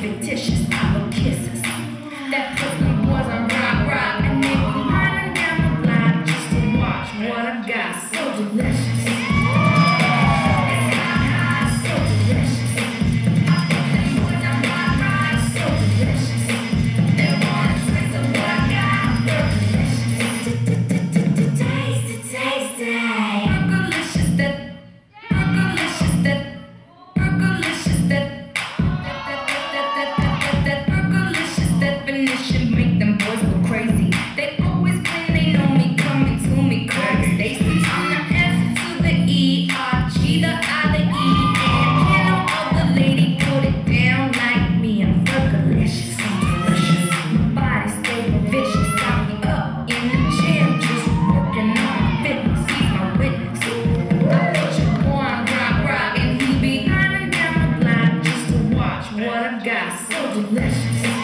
fictitious. Hollow kisses. That pussy was a rock, rock, and they were lining down the block just to watch what I got. So do gas so delicious.